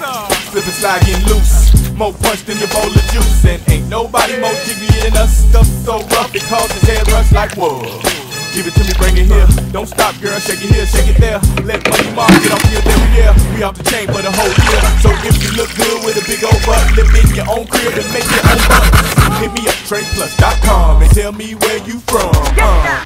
Slip and slide getting loose. More punch than your bowl of juice. And ain't nobody more jiggy than us. Stuff so rough it causes head rush like whoa. Give it to me, bring it here. Don't stop, girl. Shake it here, shake it there. Let money mark get off here, there yeah. We off the chain for the whole year. So if you look good with a big old butt, live in your own crib and make your own bucks. Hit me up, TreyPlus.com, and tell me where you from. Uh.